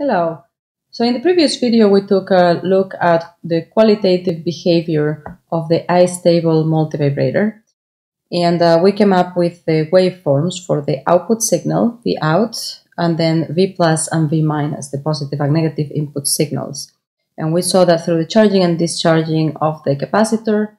Hello. So in the previous video, we took a look at the qualitative behavior of the astable multivibrator. And uh, we came up with the waveforms for the output signal, V out, and then V plus and V minus, the positive and negative input signals. And we saw that through the charging and discharging of the capacitor,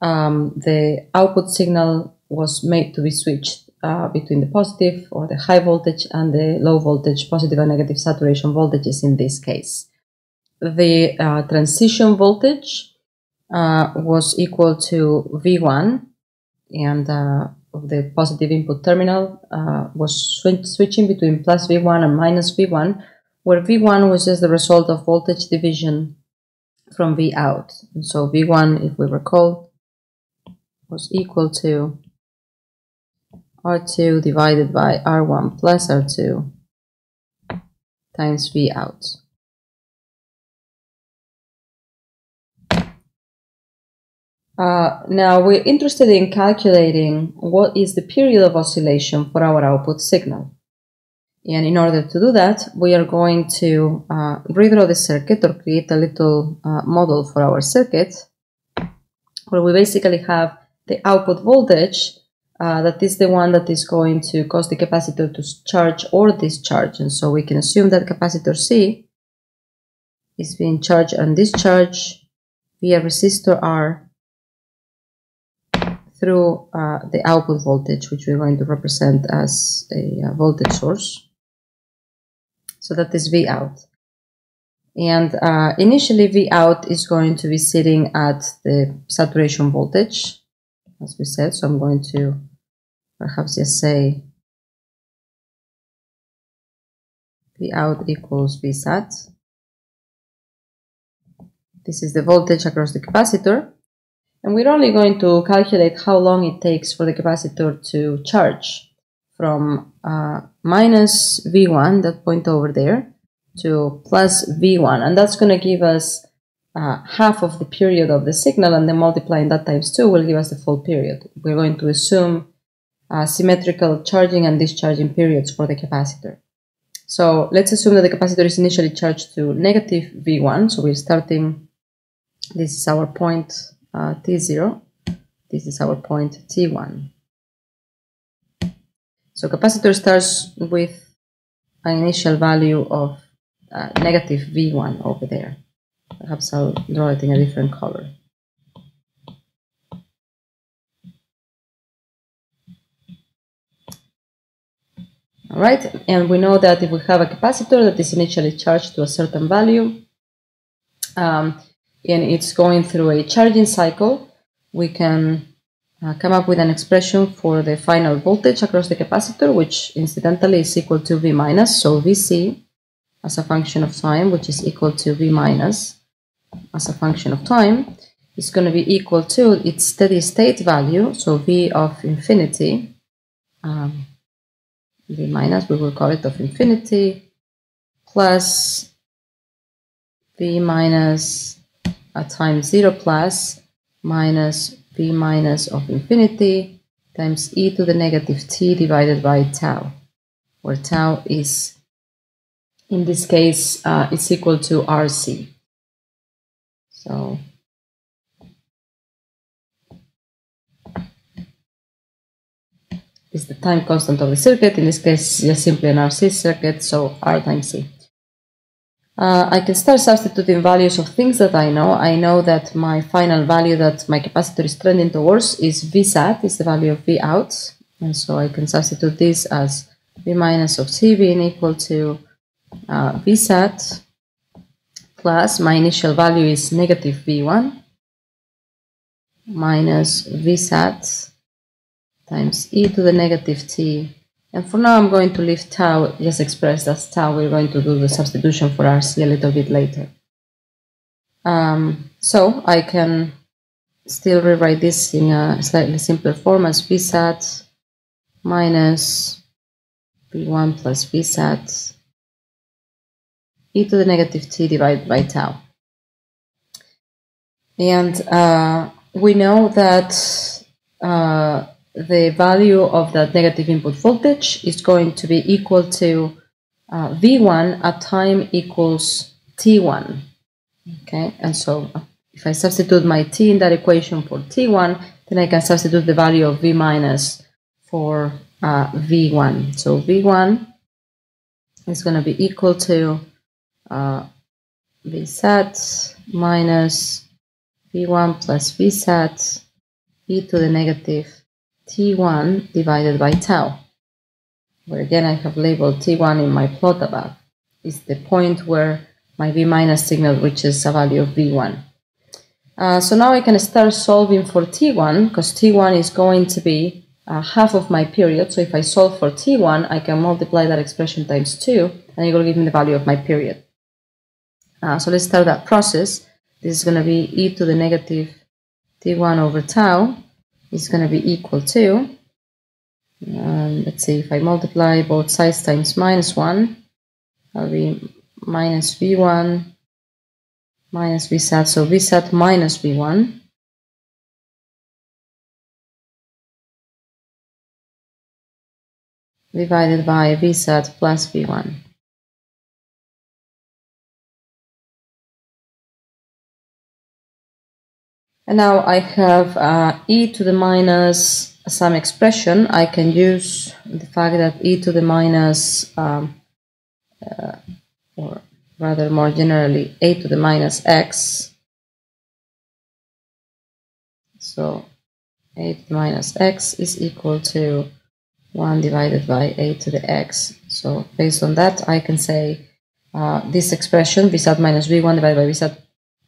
um, the output signal was made to be switched uh, between the positive or the high voltage and the low voltage positive and negative saturation voltages in this case. The uh, transition voltage uh, was equal to V1 and uh, the positive input terminal uh, was sw switching between plus V1 and minus V1 where V1 was just the result of voltage division from V out. And so V1, if we recall, was equal to R2 divided by R1 plus R2 times V out. Uh, now we're interested in calculating what is the period of oscillation for our output signal. And in order to do that, we are going to uh, redraw the circuit or create a little uh, model for our circuit where we basically have the output voltage uh, that is the one that is going to cause the capacitor to charge or discharge. And so we can assume that capacitor C is being charged and discharged via resistor R through uh, the output voltage, which we're going to represent as a uh, voltage source. So that is V out. And uh, initially V out is going to be sitting at the saturation voltage as we said. So I'm going to perhaps just say V out equals V sat. This is the voltage across the capacitor. And we're only going to calculate how long it takes for the capacitor to charge from uh, minus V1, that point over there, to plus V1. And that's going to give us uh, half of the period of the signal and then multiplying that times 2 will give us the full period. We're going to assume uh, symmetrical charging and discharging periods for the capacitor. So let's assume that the capacitor is initially charged to negative V1. So we're starting, this is our point uh, T0, this is our point T1. So capacitor starts with an initial value of uh, negative V1 over there. Perhaps I'll draw it in a different color. All right, and we know that if we have a capacitor that is initially charged to a certain value, um, and it's going through a charging cycle, we can uh, come up with an expression for the final voltage across the capacitor, which incidentally is equal to V minus, so Vc as a function of time, which is equal to V minus as a function of time is going to be equal to its steady state value, so v of infinity, um, v minus, we will call it of infinity, plus v minus at time 0 plus minus v minus of infinity times e to the negative t divided by tau, where tau is, in this case, uh, is equal to rc. So is the time constant of the circuit. In this case, just simply an RC circuit, so R times C. Uh, I can start substituting values of things that I know. I know that my final value that my capacitor is trending towards is Vsat, is the value of V out. And so I can substitute this as V minus of T being equal to uh, Vsat plus my initial value is negative V1 minus Vsat times e to the negative t. And for now, I'm going to leave tau just expressed as tau. We're going to do the substitution for RC a little bit later. Um, so I can still rewrite this in a slightly simpler form as Vsat minus V1 plus Vsat e to the negative t divided by tau. And uh, we know that uh, the value of that negative input voltage is going to be equal to uh, V1 at time equals T1. Okay, and so if I substitute my T in that equation for T1, then I can substitute the value of V minus for uh, V1. So V1 is going to be equal to uh, Vsat minus V1 plus Vsat e to the negative T1 divided by tau. Where again I have labeled T1 in my plot above. Is the point where my V minus signal reaches a value of V1. Uh, so now I can start solving for T1 because T1 is going to be uh, half of my period. So if I solve for T1, I can multiply that expression times 2 and it will give me the value of my period. Uh, so let's start that process. This is going to be e to the negative t1 over tau is going to be equal to, um, let's see, if I multiply both sides times minus 1, that'll be minus v1 minus vsat, so vsat minus v1 divided by vsat plus v1. And now I have uh, e to the minus some expression. I can use the fact that e to the minus, um, uh, or rather more generally, a to the minus x. So a to the minus x is equal to 1 divided by a to the x. So based on that, I can say uh, this expression, vsat minus v1 divided by vsat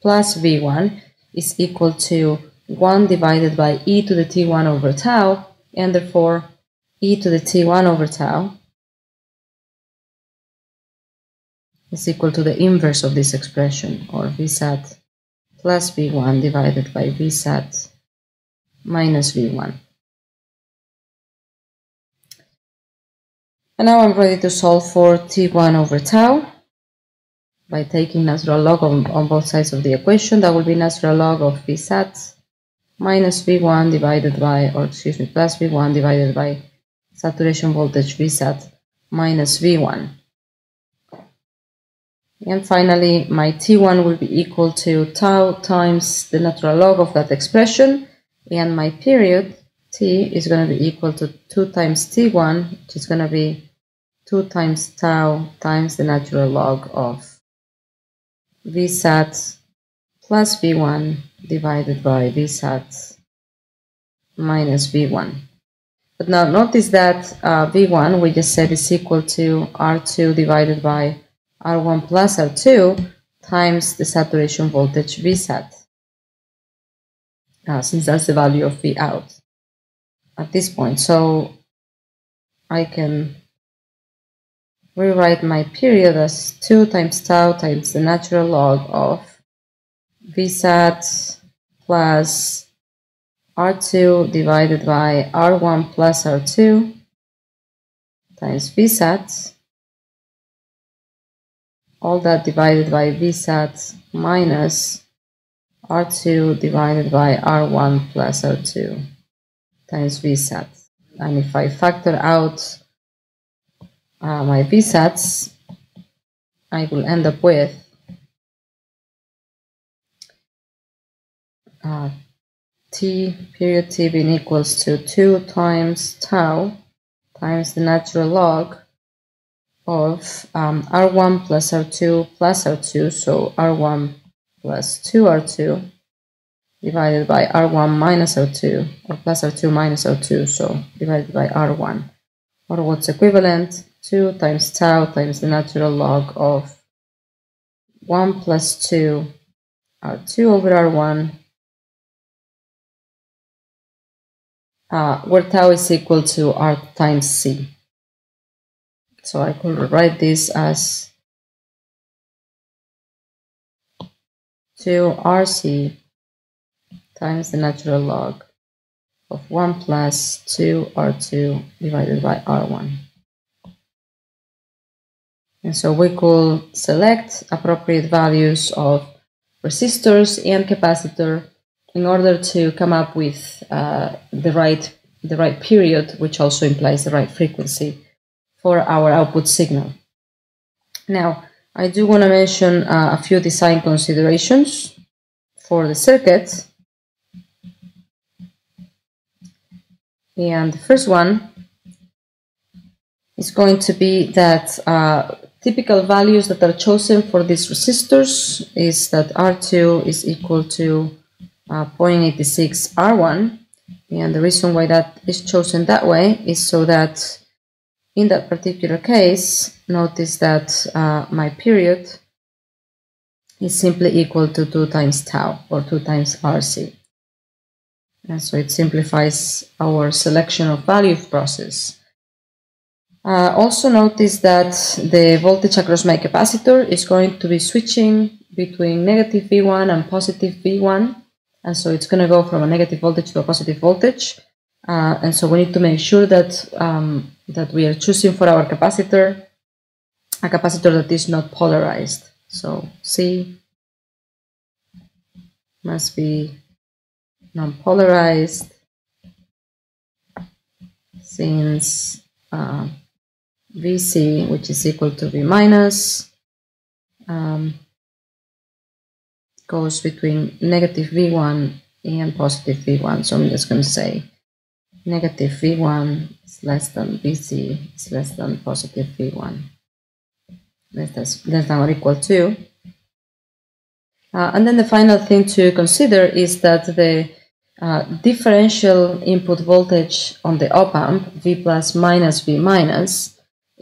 plus v1, is equal to 1 divided by e to the t1 over tau, and therefore e to the t1 over tau is equal to the inverse of this expression, or vsat plus v1 divided by vsat minus v1. And now I'm ready to solve for t1 over tau by taking natural log on, on both sides of the equation. That will be natural log of Vsat minus V1 divided by, or excuse me, plus V1 divided by saturation voltage Vsat minus V1. And finally, my T1 will be equal to tau times the natural log of that expression, and my period T is going to be equal to 2 times T1, which is going to be 2 times tau times the natural log of vsat plus v1 divided by vsat minus v1. But now notice that uh, v1 we just said is equal to R2 divided by R1 plus R2 times the saturation voltage vsat, uh, since that's the value of V out at this point. So I can rewrite my period as 2 times tau times the natural log of vsat plus r2 divided by r1 plus r2 times vsat all that divided by vsat minus r2 divided by r1 plus r2 times vsat and if I factor out uh, my VSATs, I will end up with uh, t period t being equals to 2 times tau times the natural log of um, r1 plus r2 plus r2, so r1 plus 2r2 divided by r1 minus r2, or plus r2 minus r2, so divided by r1, or what's equivalent 2 times tau times the natural log of 1 plus 2 r2 over r1 uh, where tau is equal to r times c. So I could write this as 2rc times the natural log of 1 plus 2r2 divided by r1. And so we could select appropriate values of resistors and capacitor in order to come up with uh, the right the right period, which also implies the right frequency for our output signal. Now, I do want to mention uh, a few design considerations for the circuit. And the first one is going to be that uh, typical values that are chosen for these resistors is that R2 is equal to uh, 0.86 R1 and the reason why that is chosen that way is so that in that particular case notice that uh, my period is simply equal to 2 times tau or 2 times RC and so it simplifies our selection of values process uh, also notice that the voltage across my capacitor is going to be switching between negative V1 and positive V1. And so it's going to go from a negative voltage to a positive voltage. Uh, and so we need to make sure that, um, that we are choosing for our capacitor a capacitor that is not polarized. So C must be non-polarized since uh, Vc, which is equal to V minus, um, goes between negative V1 and positive V1. So I'm just going to say negative V1 is less than Vc is less than positive V1. Less than, less than or equal to. Uh, and then the final thing to consider is that the uh, differential input voltage on the op amp, V plus minus V minus,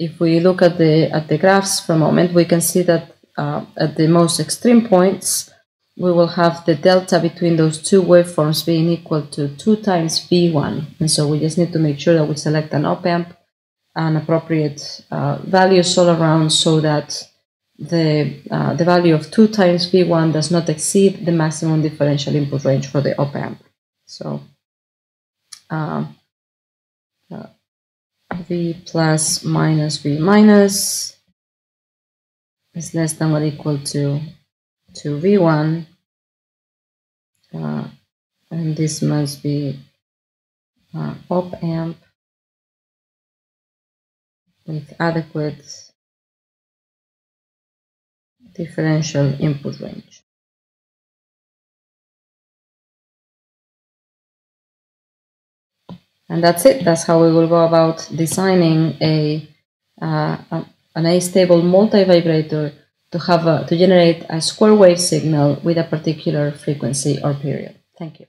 if we look at the at the graphs for a moment, we can see that uh, at the most extreme points, we will have the delta between those two waveforms being equal to 2 times V1. And so we just need to make sure that we select an op-amp and appropriate uh, values all around so that the, uh, the value of 2 times V1 does not exceed the maximum differential input range for the op-amp. So uh, v plus minus v minus is less than or equal to, to v1 uh, and this must be uh, op amp with adequate differential input range. And that's it. That's how we will go about designing a, uh, an astable multivibrator to have a, to generate a square wave signal with a particular frequency or period. Thank you.